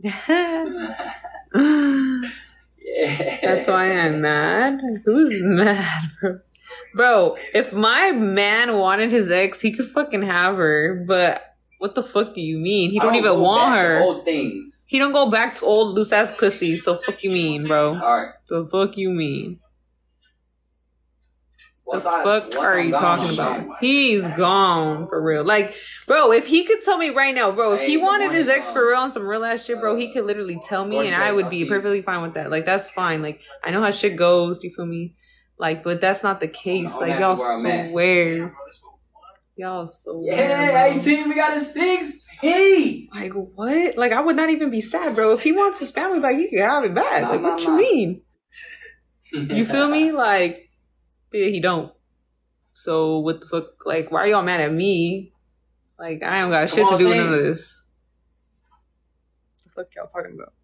Yeah. That's why I'm mad. Who's mad, bro? Bro, if my man wanted his ex, he could fucking have her. But what the fuck do you mean? He I don't, even want her. Old things. He don't go back to old loose ass pussy. So fuck you mean, bro? All right. The fuck you mean? The I- fuck are you talking about? He's gone for real. Like, bro, if he could tell me right now, bro, if he wanted his ex for real on some real ass shit, bro, he could literally tell me, and I would be perfectly fine with that. Like, that's fine. Like, I know how shit goes. You feel me? Like, but that's not the case. Like, y'all swear. Y'all so weird, Yeah, bro. 18, we got a six piece. Like what? Like I would not even be sad, bro. If he wants his family back, he can have it back. Nah, like nah, what nah. you mean? You feel me? Like, yeah, he don't. So what the fuck? Like, why are y'all mad at me? Like, I don't got shit to do with none of this. What the fuck y'all talking about?